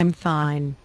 I'm fine.